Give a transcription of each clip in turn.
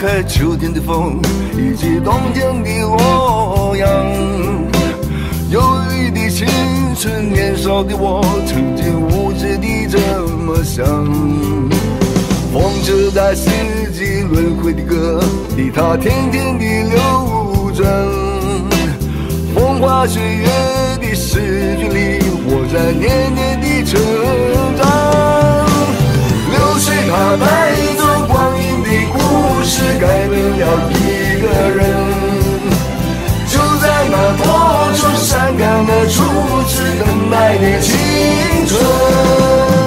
开秋天的风，以及冬天的洛阳。忧郁的青春，年少的我，曾经无知地这么想。风车在四季轮回的歌里，它天天地流转。风花雪月的诗句里，我在年年的成长。流水它带走光是，改变了一个人。就在那多愁善感的初次等待的青春。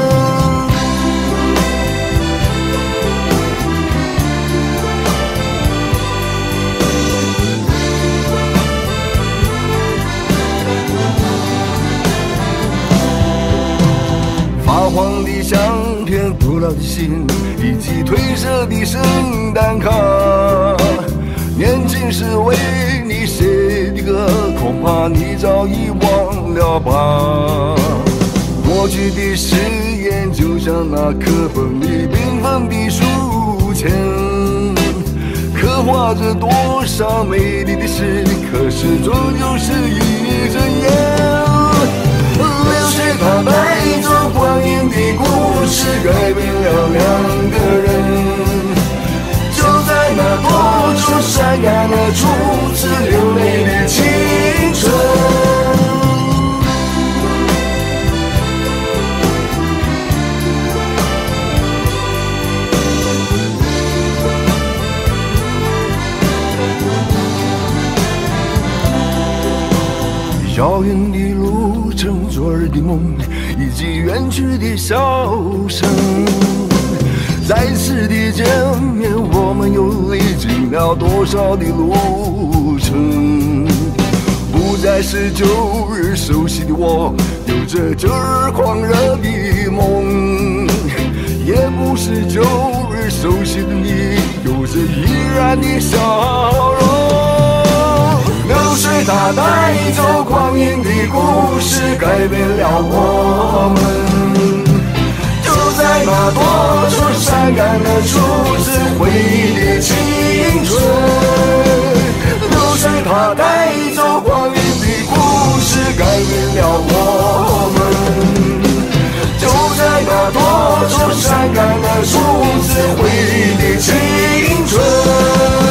的信，以及褪色的圣诞卡。年轻时为你写的歌，恐怕你早已忘了吧。过去的誓言，就像那课本里缤纷的书签，刻画着多少美丽的诗，可是终究是一阵烟。流水它带走光阴的故事，改了两个人。就在那多愁善感的初次流泪的青春。遥远的路程，昨日的梦，以及远去的笑声。再次的见面，我们又历经了多少的路程？不再是旧日熟悉的我，有着旧日狂热的梦；也不是旧日熟悉的你，有着依然的笑容。流水它带走光阴的故事，改变了我们。就在那多愁善感的初次回忆的青春。流水它带走光阴的故事，改变了我们。就在那多愁善感的初次回忆的青春。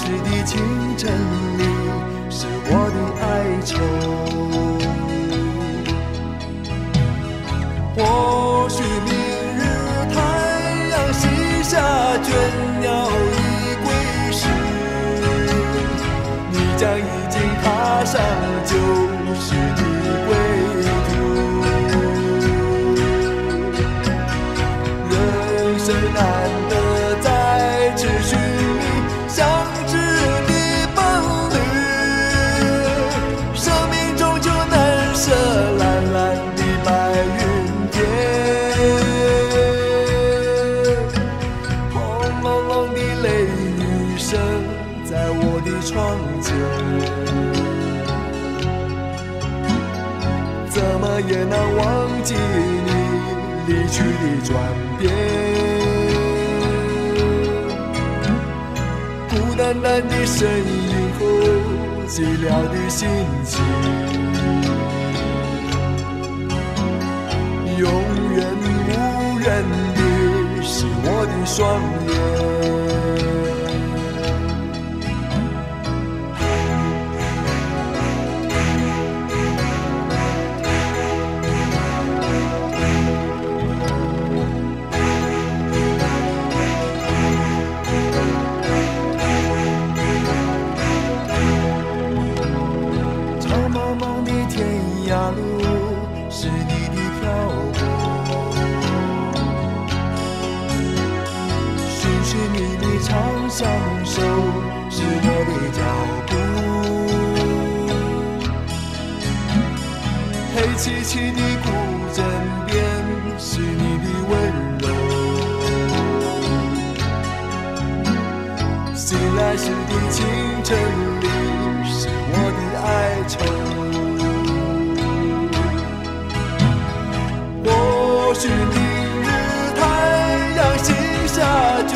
是的清晨里是我的哀愁。声音和寂寥的心情，永远无人的是我的双起的古镇边是你的温柔，醒来时的清晨里是我的哀愁。或许明日太阳西下，倦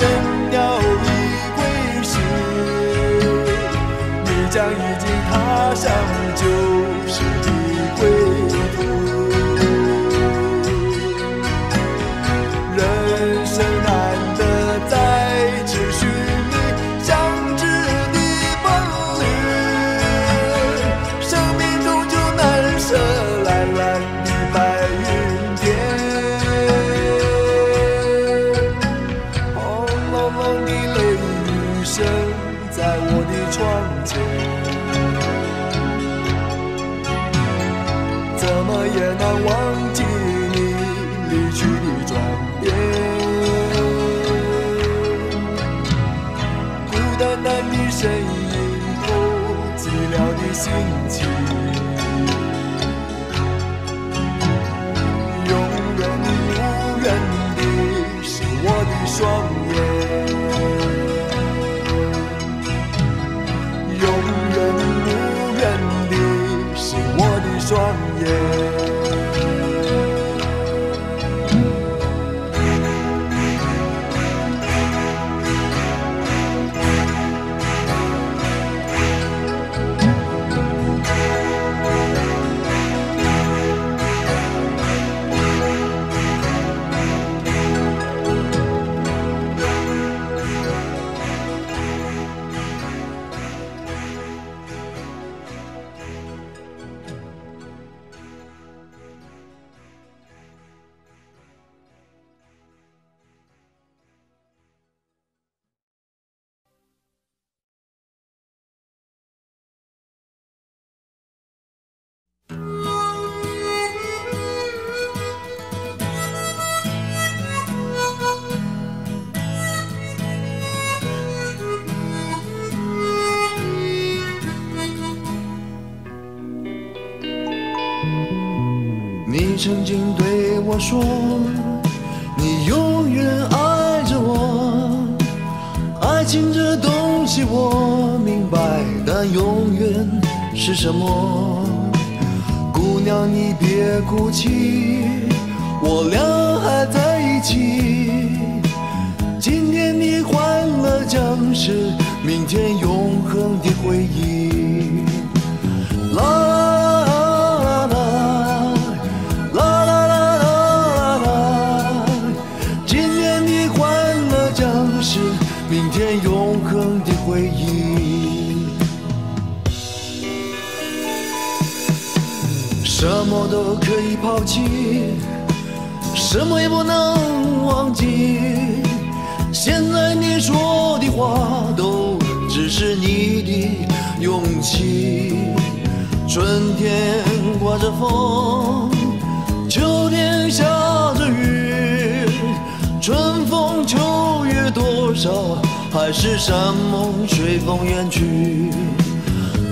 鸟已归时，你。将已经踏上旧时的归曾经对我说，你永远爱着我。爱情这东西我明白，但永远是什么？姑娘你别哭泣，我俩还在一起。今天的欢乐将是明天永恒的回忆。抛弃，什么也不能忘记。现在你说的话都只是你的勇气。春天刮着风，秋天下着雨，春风秋月多少。海誓山盟随风远去。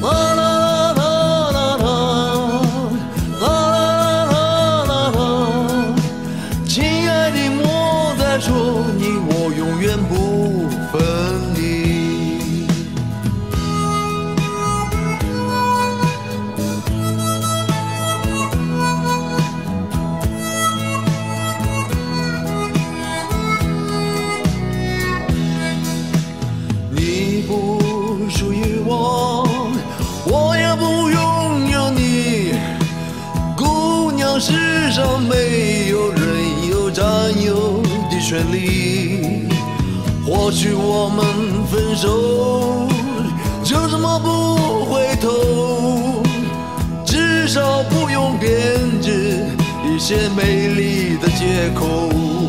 啦啦啦啦也许我们分手就这么不回头，至少不用编织一些美丽的借口。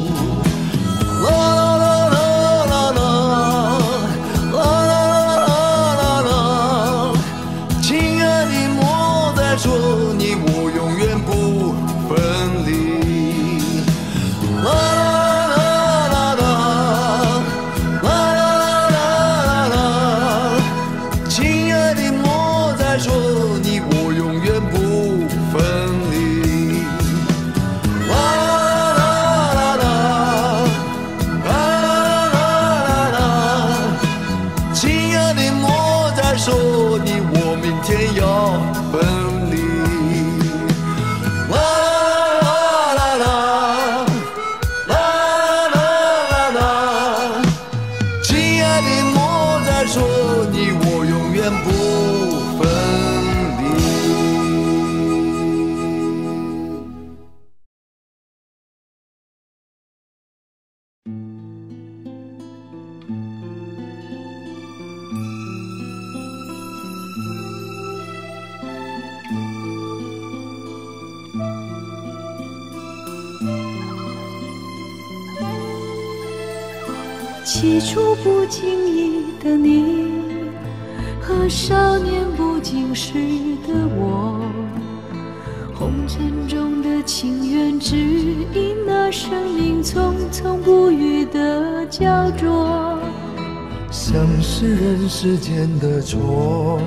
间的错，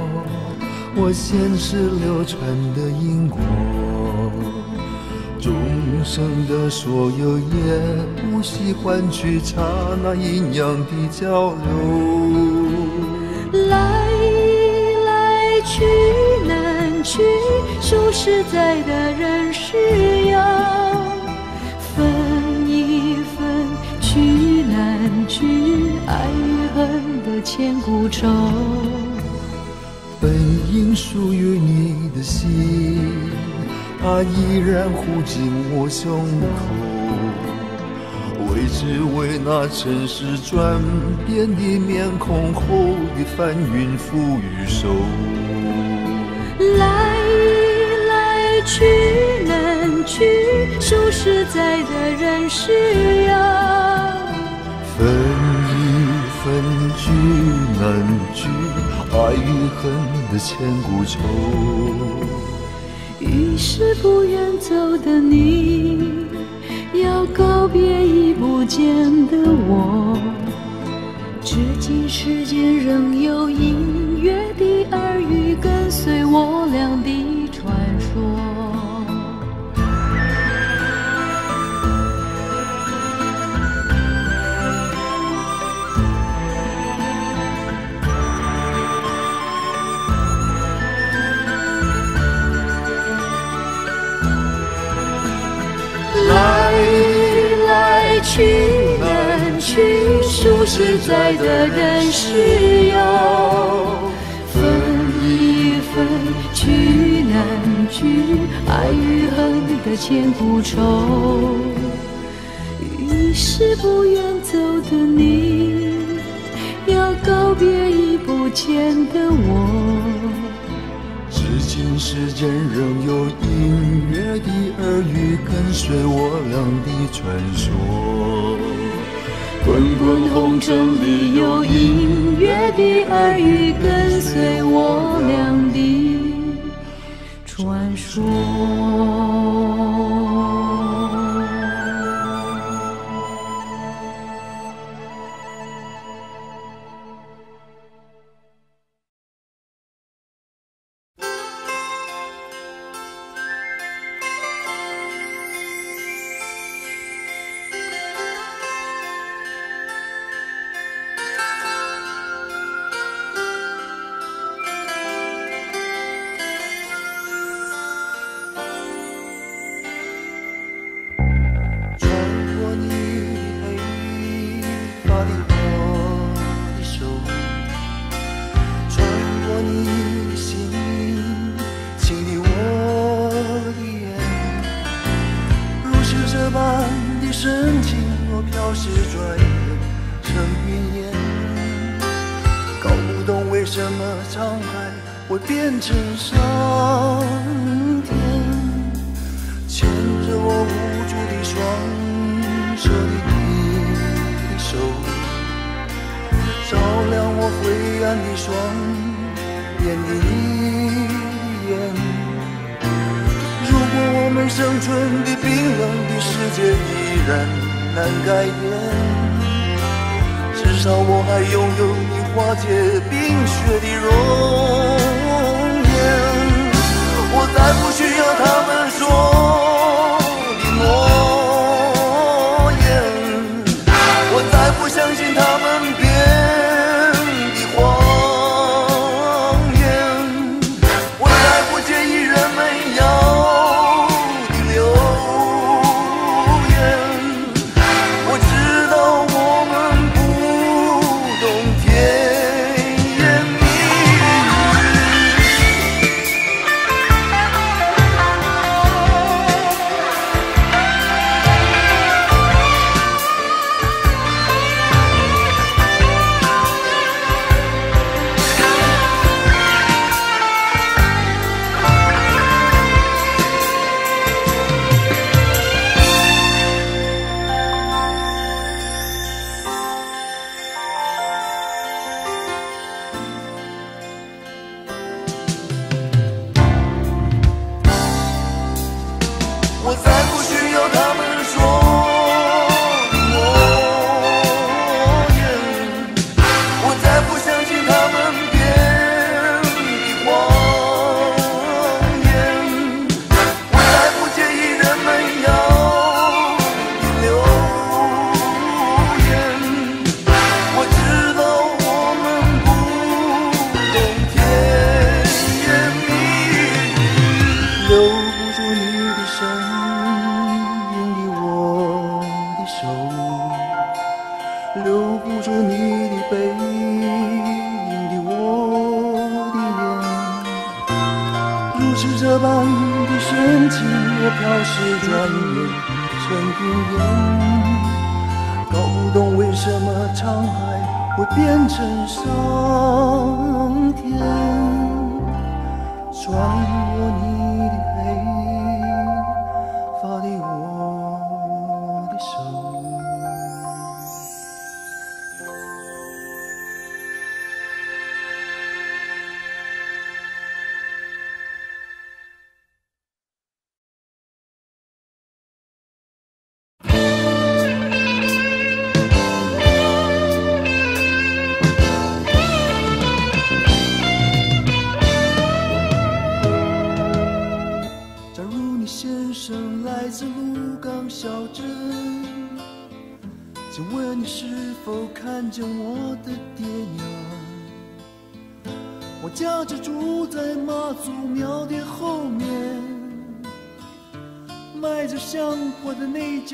或现实流传的因果。众生的所有也不惜换取刹那阴阳的交流。来来去难去，数十载的人世游。分一分去难去，爱与恨的千古愁。本应属于你的心。它依然护紧我胸口，为只为那尘世转变的面孔后的翻云覆雨手。来来去难去，数十载的人是有。分一分聚难聚，爱与恨的千古愁。于是不愿走的你，要告别已不见的我。至今世间仍有隐约的耳语，跟随在的人是有。分一分聚难聚，爱与恨的千古愁。于是不愿走的你，要告别已不见的我。至今世间仍有隐约的耳语跟随我俩的传说，滚滚红尘里有隐约的耳语跟随我俩的传说。却依然难改变至少我还拥有你化解冰雪的容颜我再不需要他们说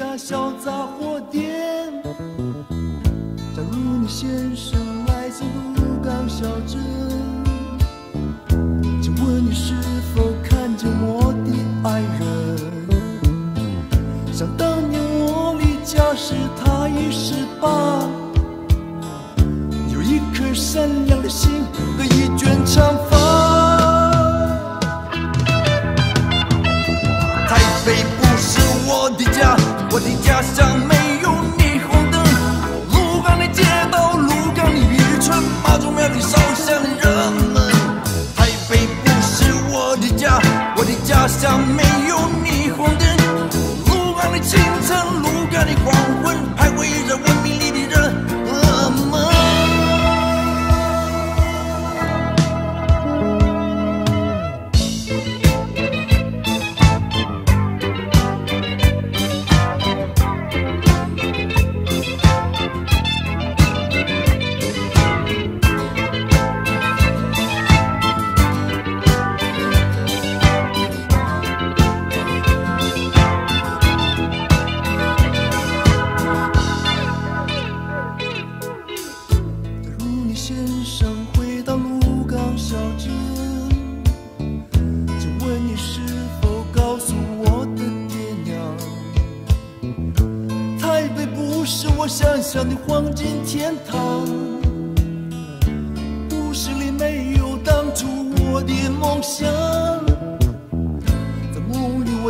家小杂货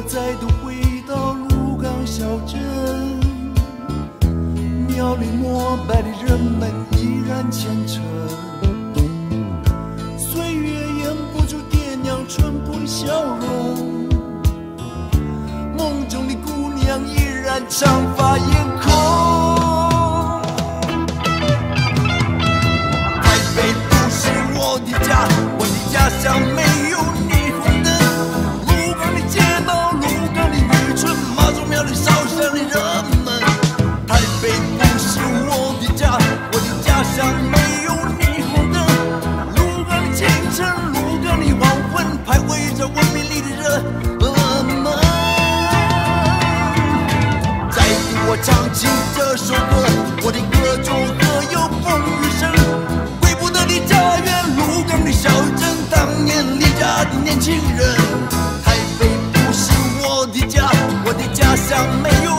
我再度回到鹿港小镇，庙里膜拜的人们依然虔诚，岁月掩不住爹娘淳朴的笑容。梦中的姑娘依然长发艳空。这首歌，我的歌中歌有风雨声？归不得的家园，鹿港的小镇，当年离家的年轻人。台北不是我的家，我的家乡没有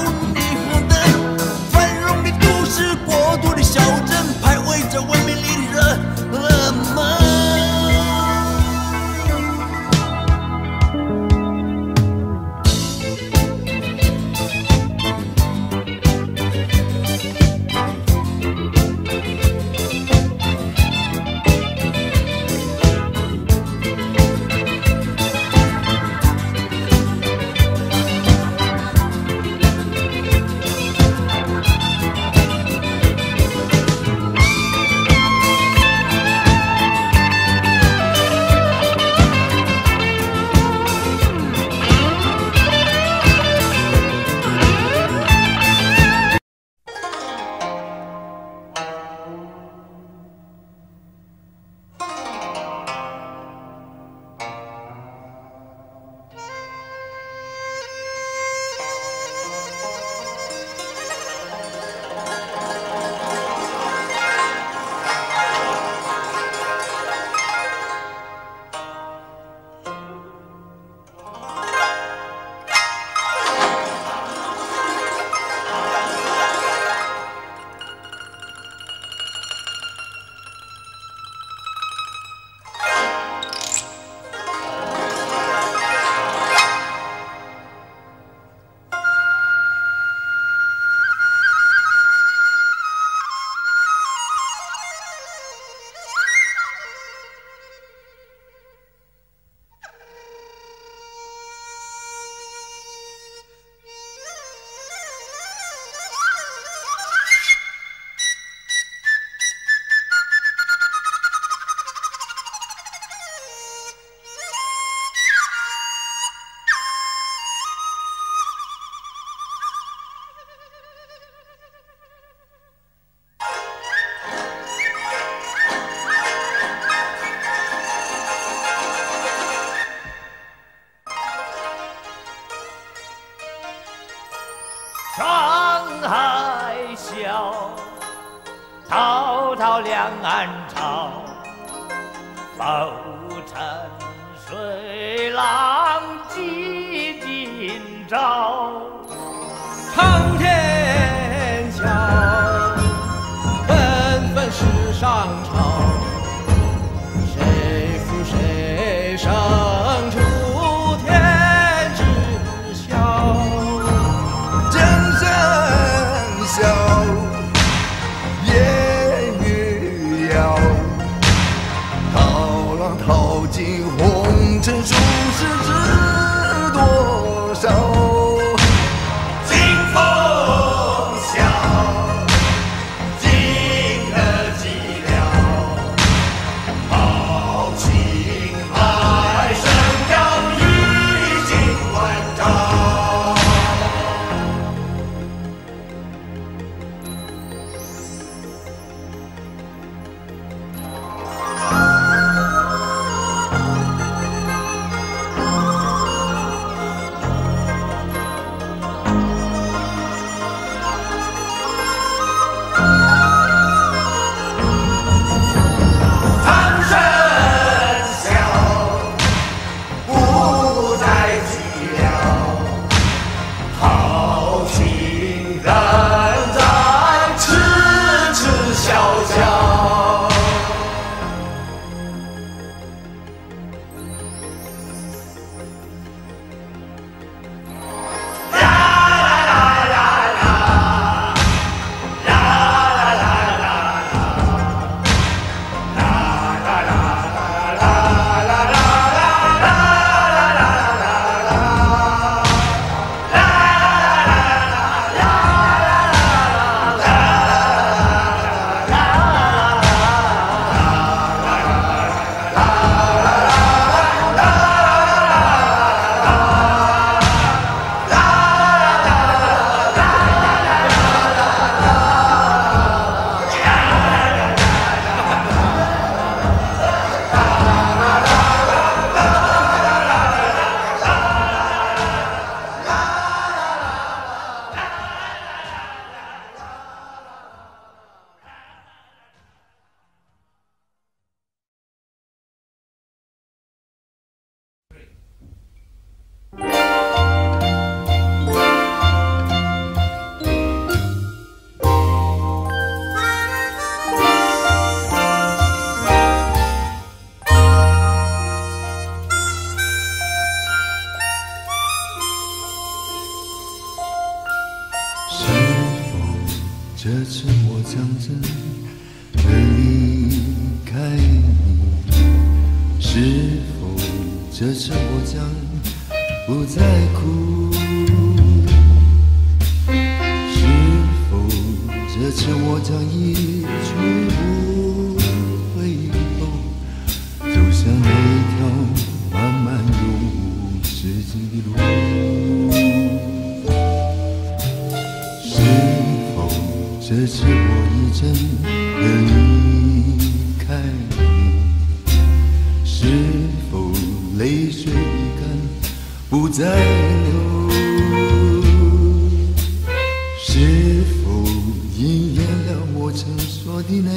的那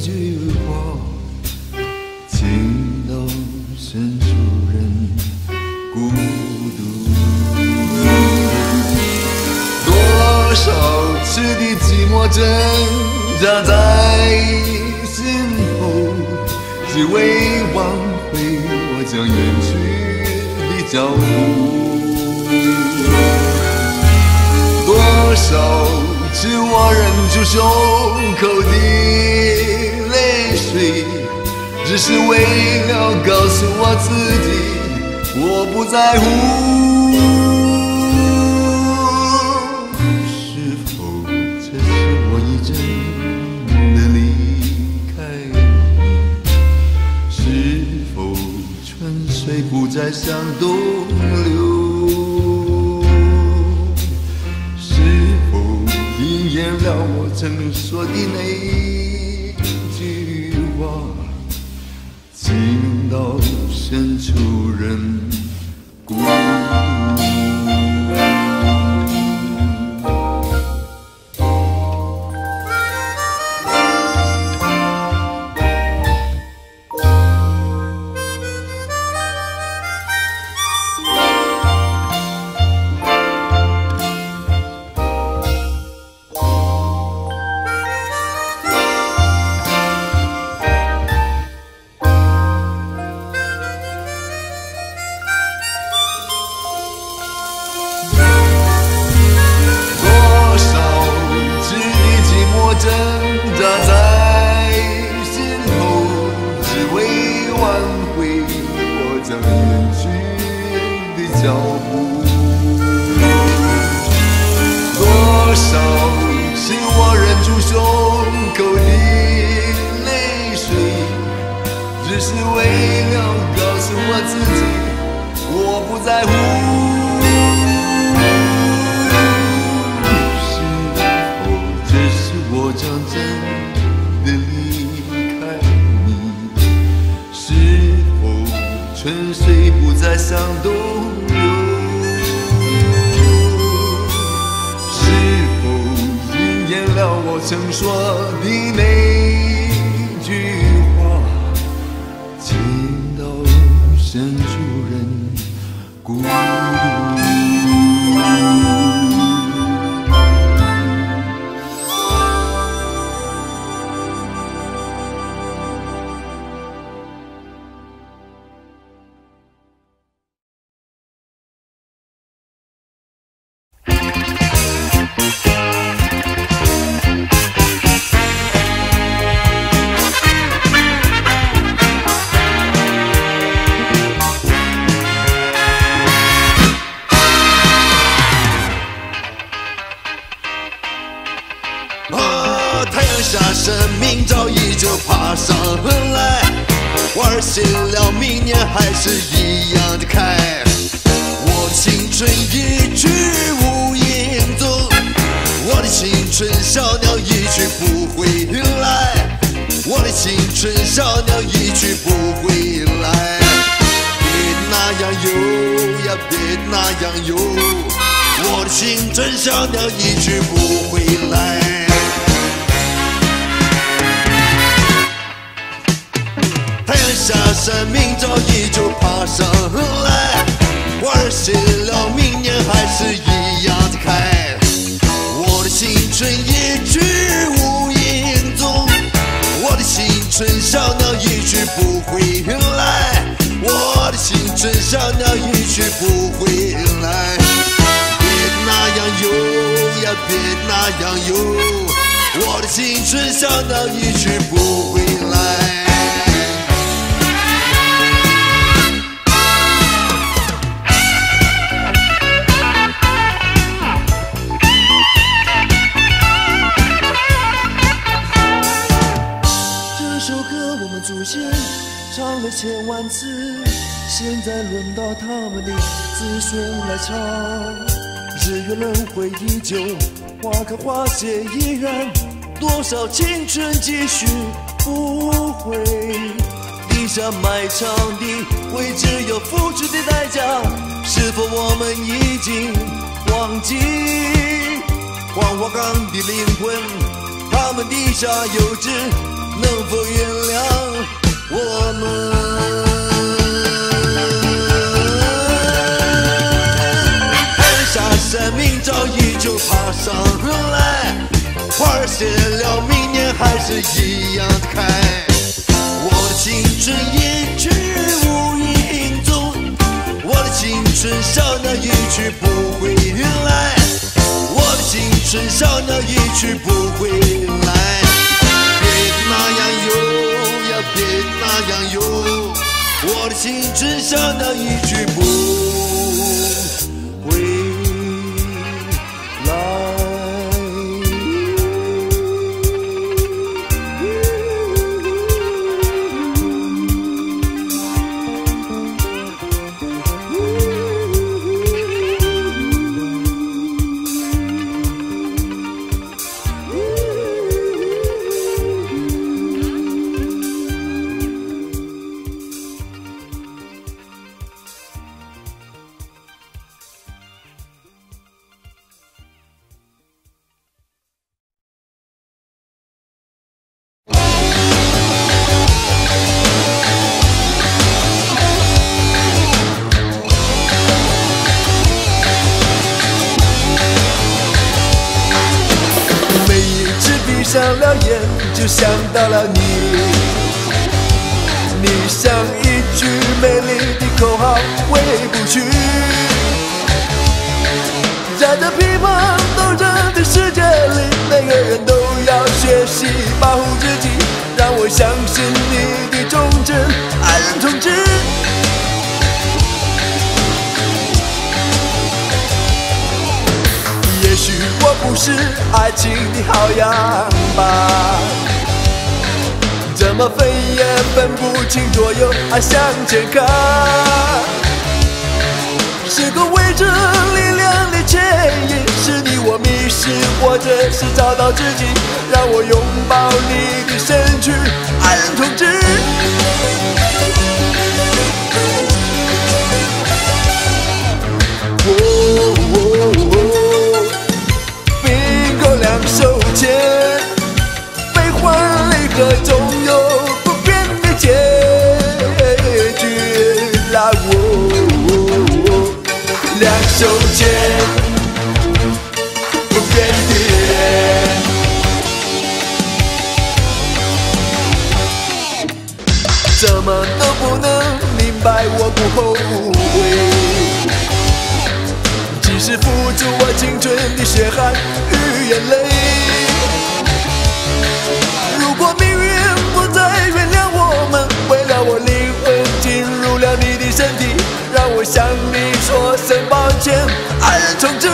句话情到深处人孤独多少次的寂寞挣扎在心头。只为挽回我将远去的脚步多少是我忍住胸口的泪水，只是为了告诉我自己，我不在乎。是否这是我一真的离开你？是否春水不再向东流？了我曾说的那句话情到深处人我将真的离开你，是否春水不再向东流？是否应验了我曾说的？每。千万次，现在轮到他们的子孙来唱。日月轮回依旧，花开花谢依然，多少青春继续不悔。地下埋藏的未知有付出的代价，是否我们已经忘记？黄花岗的灵魂，他们地下有知，能否原谅我们？按下生命早已就爬上来，花儿谢了，明年还是一样的开。我的青春一去无影踪，我的青春小鸟一去不回来，我的青春小鸟一去不回来。那样游，我的青春小鸟一句不。许我不是爱情的好样板，怎么分也分不清左右，还向前看。是个未知力量的牵引，是你我迷失，或者是找到自己。让我拥抱你的身躯，爱人同志。怎么都不能明白，我不后悔。即使付出我青春的血汗与眼泪，如果命运不再原谅我们，为了我灵魂进入了你的身体，让我向你说声抱歉，爱人同志。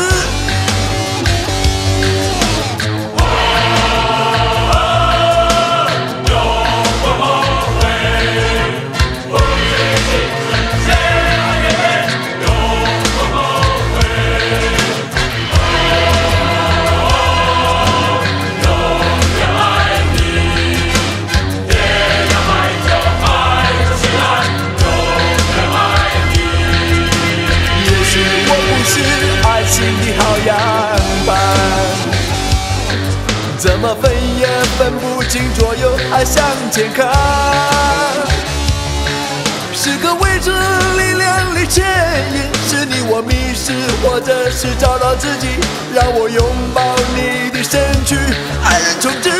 向前看。是个未知力量的牵引，是你我迷失，或者是找到自己。让我拥抱你的身躯，爱人重置。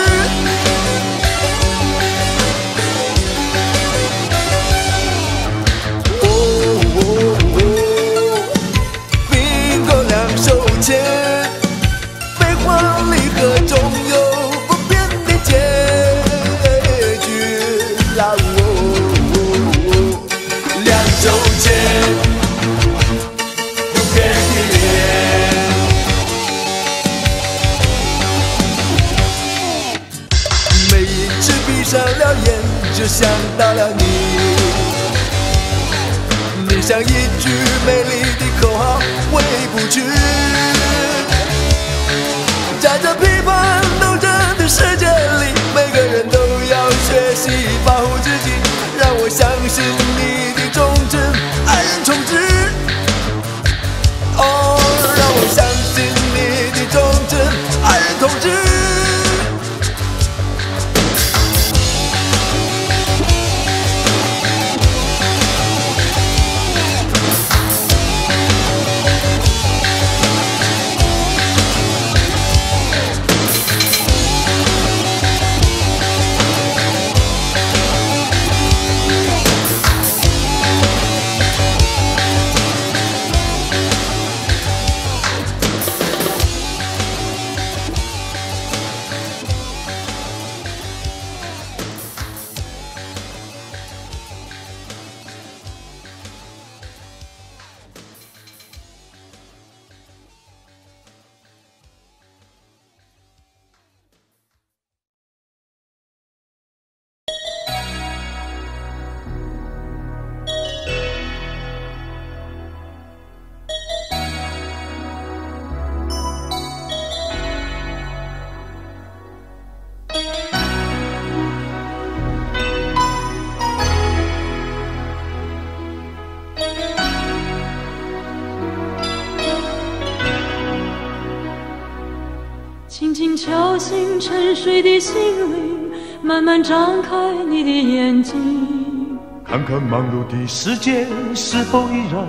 忙碌的世界是否依然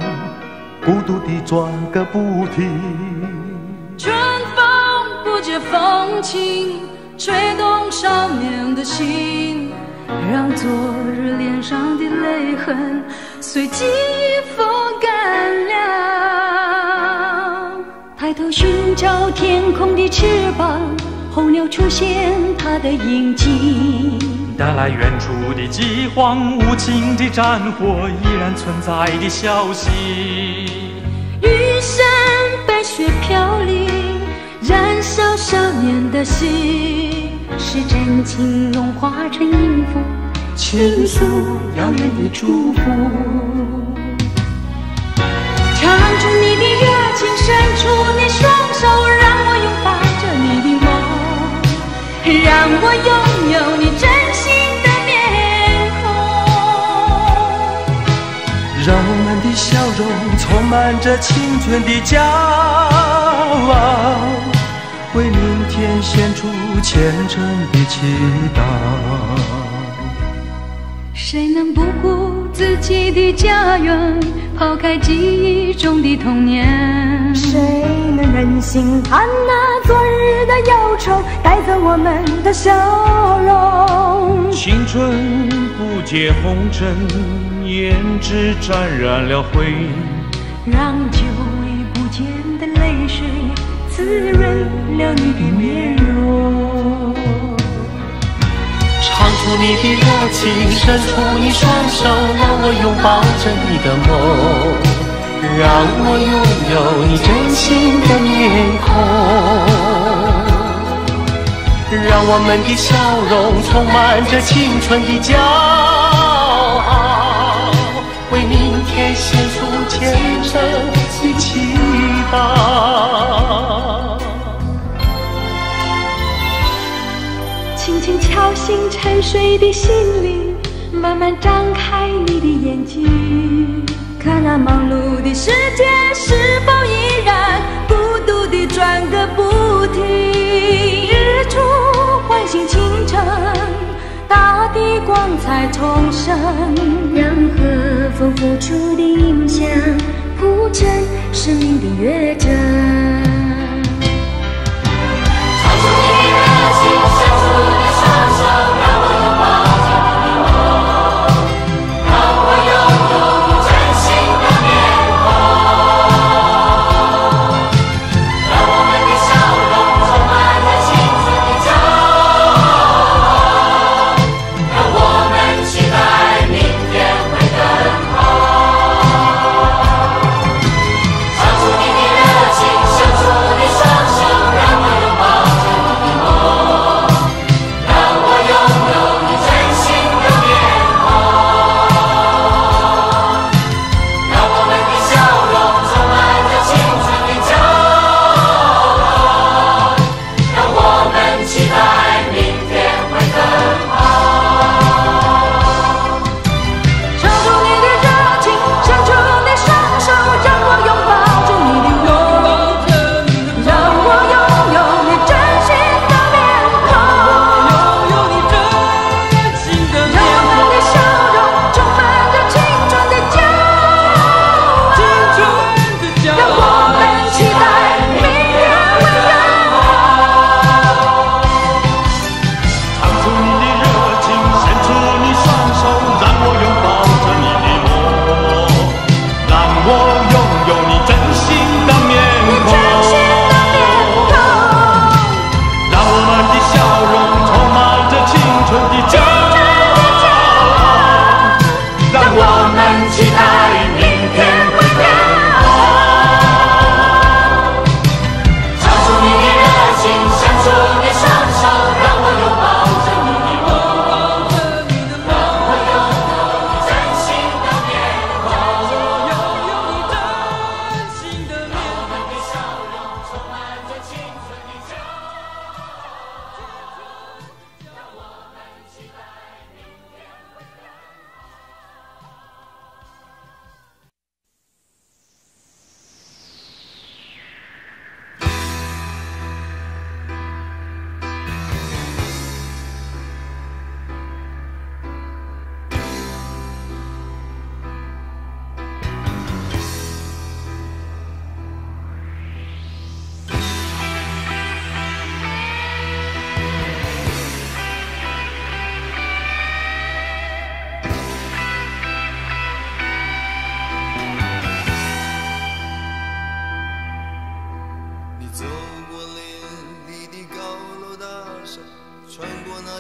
孤独地转个不停。春风不解风情，吹动少年的心，让昨日脸上的泪痕随季风干了。抬头寻找天空的翅膀，候鸟出现它的影迹。带来远处的饥荒，无情的战火依然存在的消息。玉山白雪飘零，燃烧少年的心，是真情融化成音符，倾诉遥远的祝福。唱出你的热情，伸出你双手，让我拥抱着你的梦，让我拥有你真的笑容充满着青春的骄傲，为明天献出虔诚的祈祷。谁能不顾自己的家园，抛开记忆中的童年？谁能忍心看那昨日的忧愁带走我们的笑容？青春不解红尘，胭脂沾染了灰。让久已不见的泪水滋润了你的面容。唱出你的热情，伸出你双手，让我拥抱着你的梦，让我拥有你真心的面孔，让我们的笑容充满着青春的骄傲，天献出虔诚的祈祷。轻轻敲醒沉睡的心灵，慢慢张开你的眼睛，看那忙碌的世界是否依然孤独地转个不停？日出唤醒清晨，大地光彩重生，让和风付出的影响铺成生命的乐章。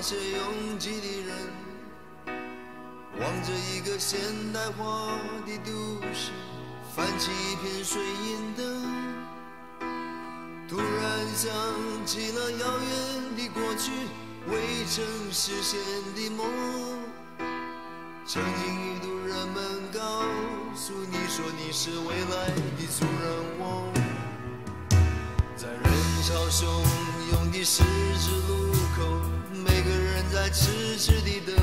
些拥挤的人，望着一个现代化的都市，泛起一片水银灯。突然想起了遥远的过去，未曾实现的梦。曾经一度人们告诉你说你是未来的主人翁，在人潮汹涌的十字路口，在痴痴地等，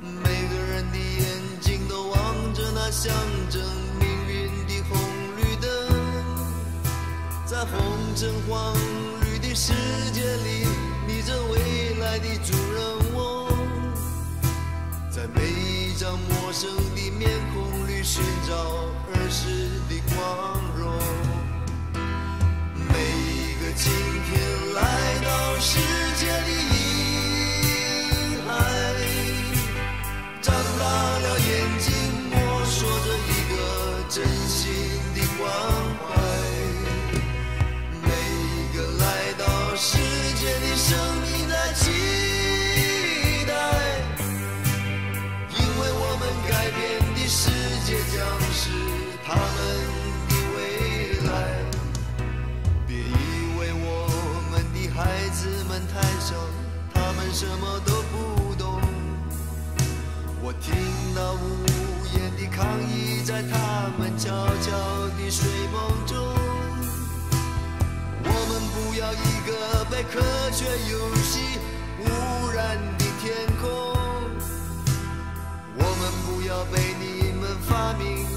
每个人的眼睛都望着那象征命运的红绿灯，在红橙黄绿的世界里，你这未来的主人翁。在每一张陌生的面孔里寻找儿时的光荣。每一个今天来到世界的一，长大了眼睛摸索着一个真心的关怀。每个来到世界的生命在期待。因为我们改变的世界将是他们的未来。别以为我们的孩子们太小，他们什么都不。听到无言的抗议在他们悄悄的睡梦中。我们不要一个被科学游戏污染的天空。我们不要被你们发明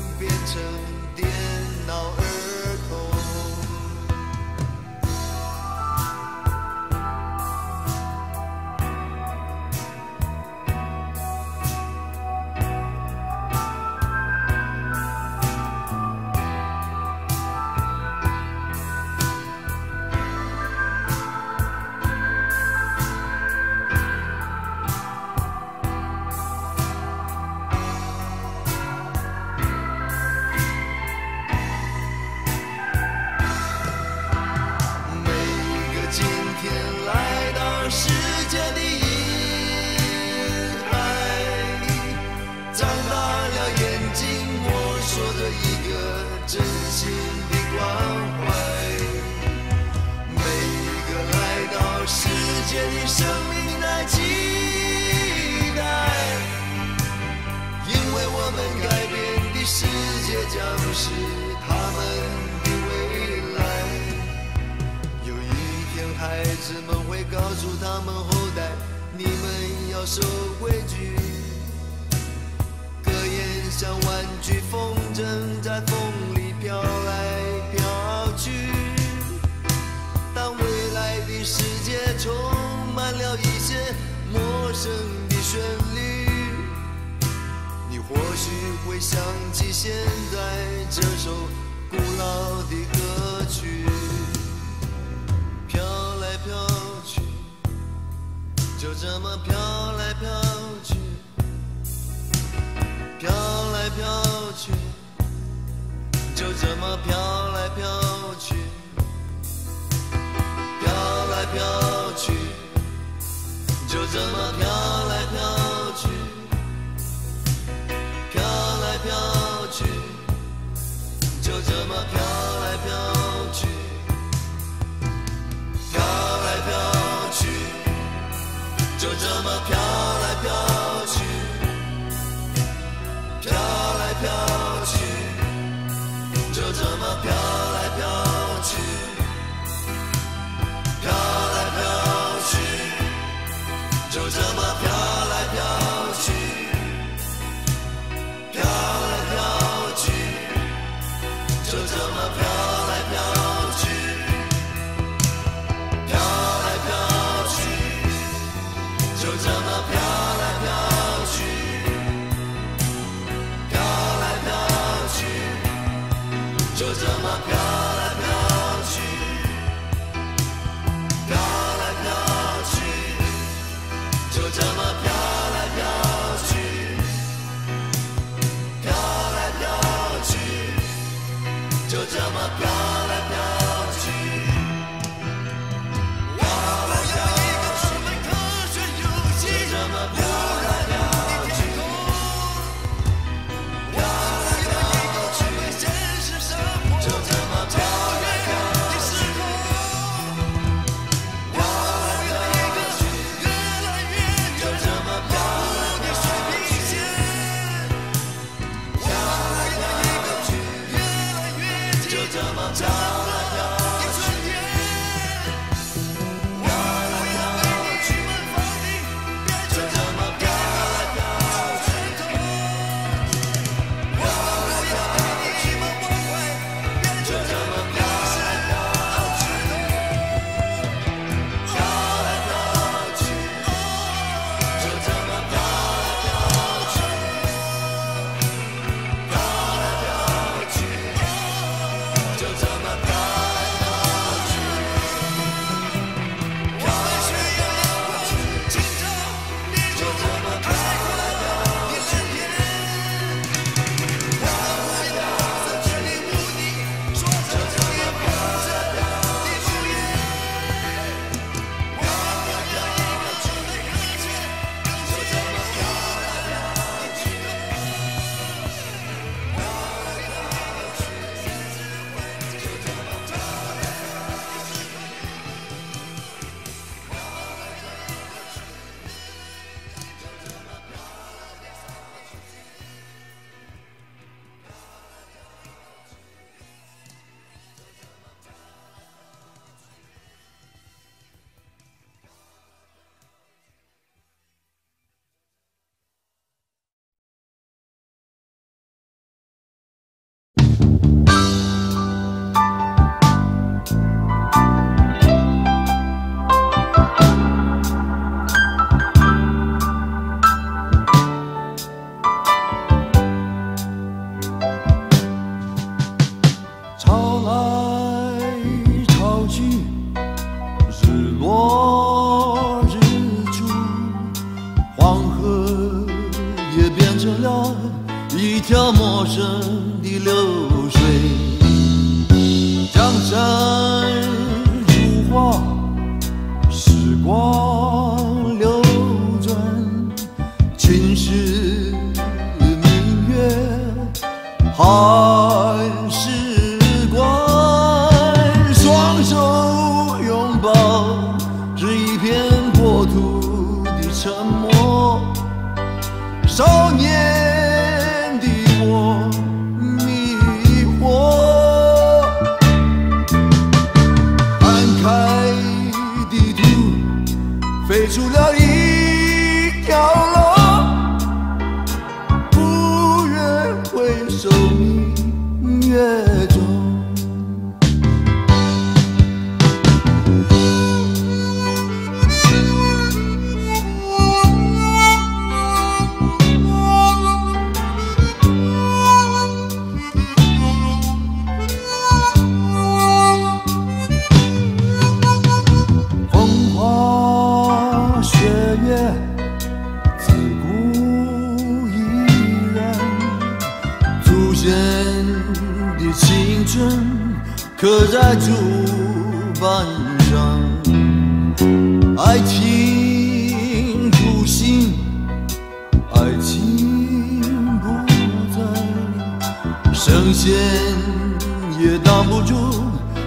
却挡不住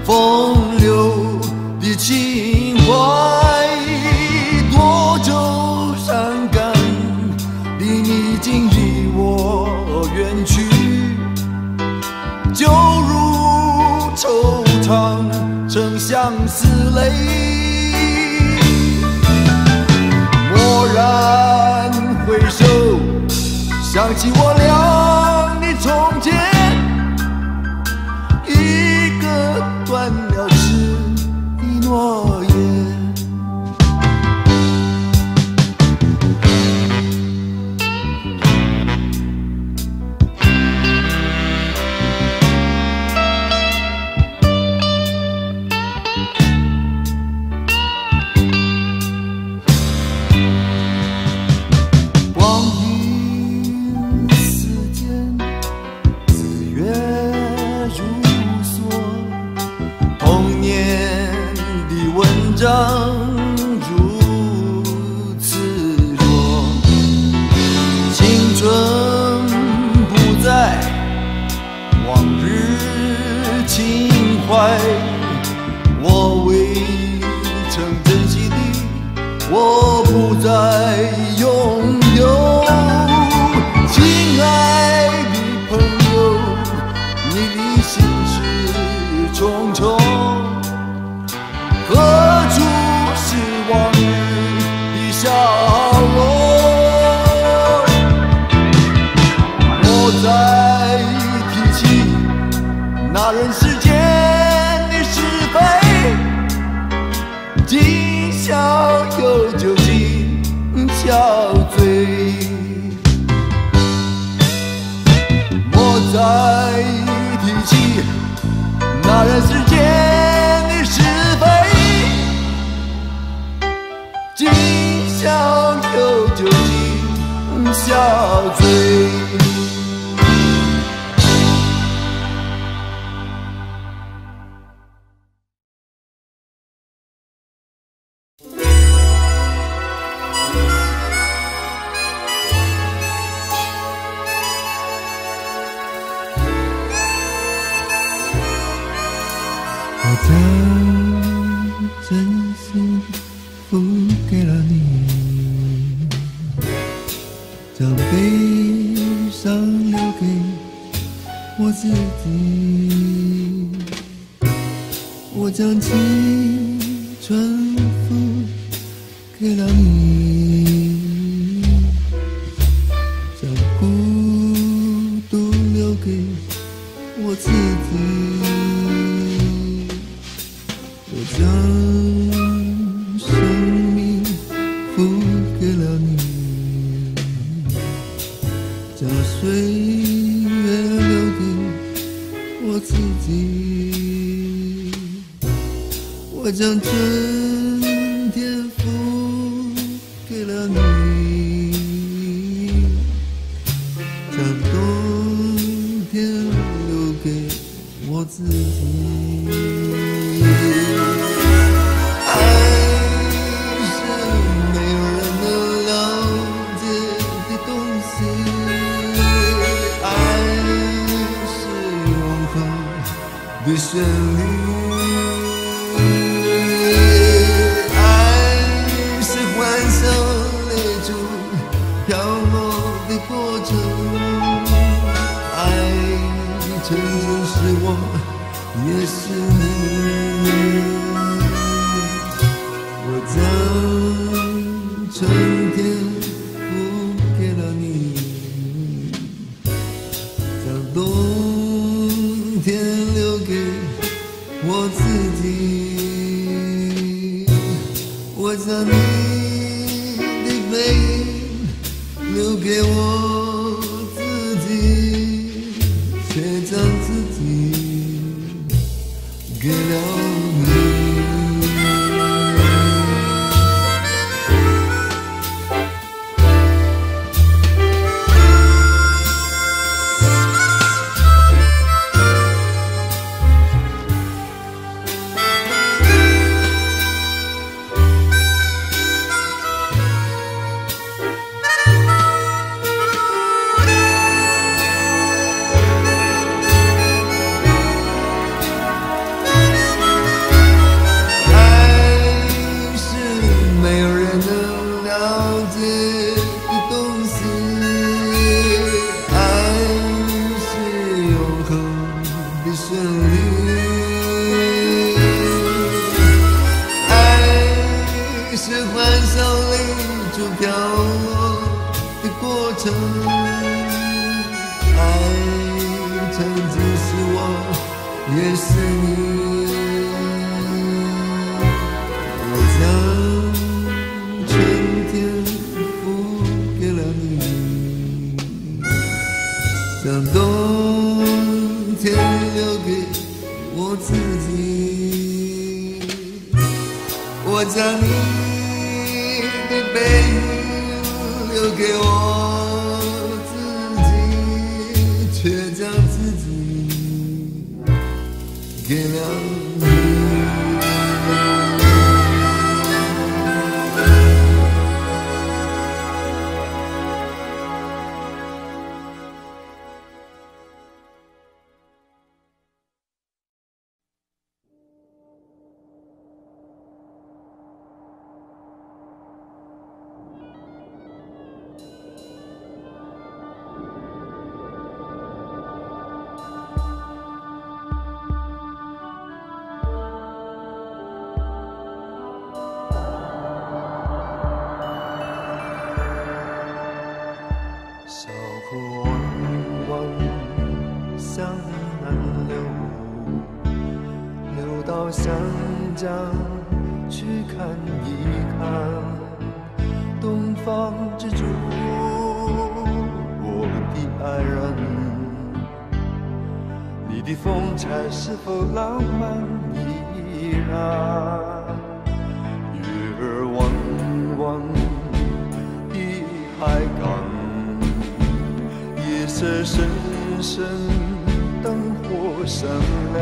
风流的情怀，多愁善感，你已经离我远去，就如惆怅成相思泪。蓦然回首，想起我俩。月儿弯弯的海港，夜色深深，灯火闪亮。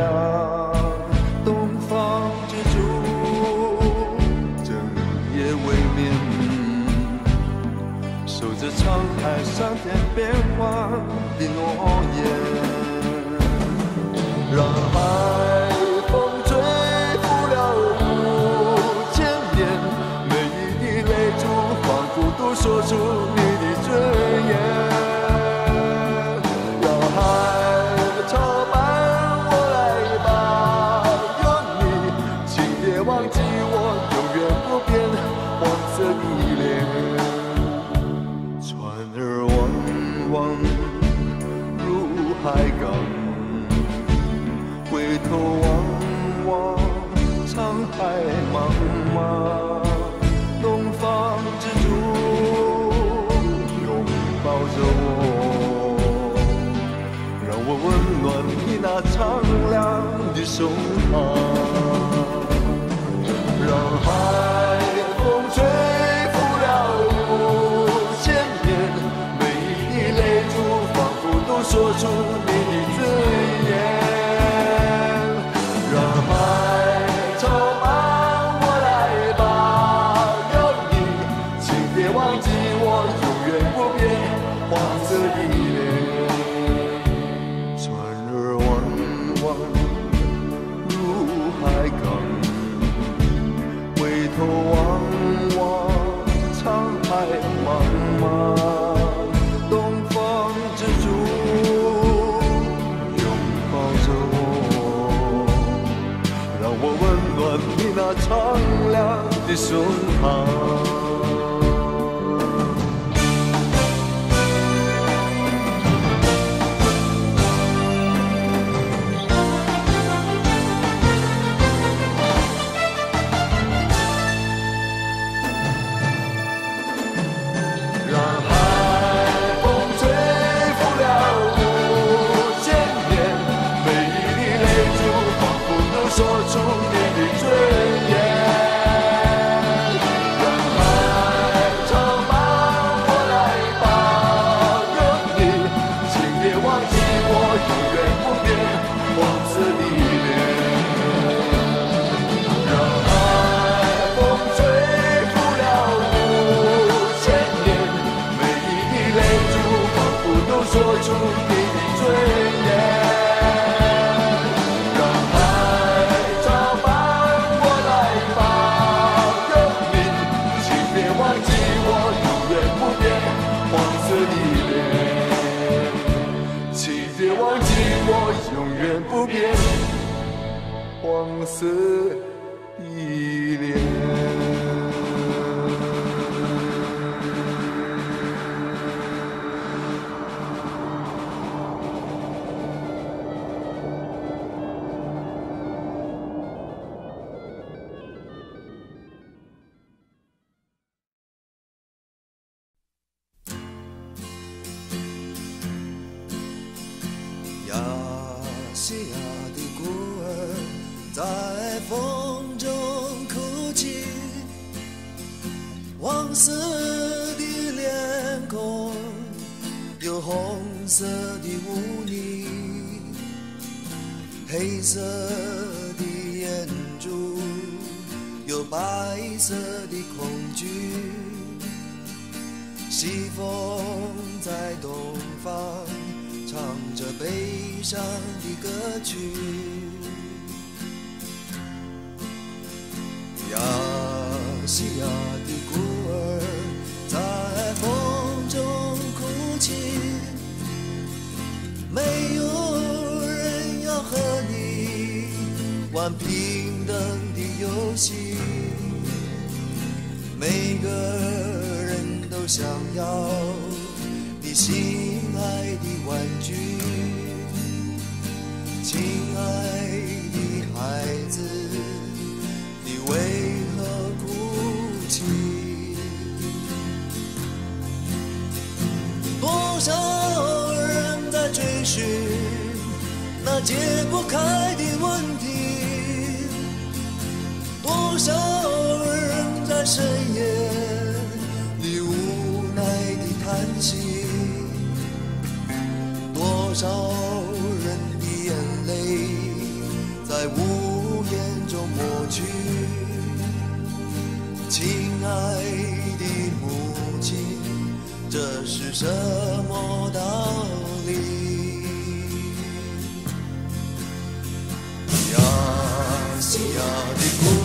东方之珠，整夜未眠，守着沧海桑田变幻的诺言，让海。说出你。那苍凉的胸膛，让海风吹拂了五千年，每一滴泪珠仿佛都说出。我苍凉的胸膛。亲爱的孩子你为何哭泣？多少人在追寻那解不开的问题。多少人在深夜里无奈地叹息。多少亲爱的母亲，这是什么道理？呀西亚的。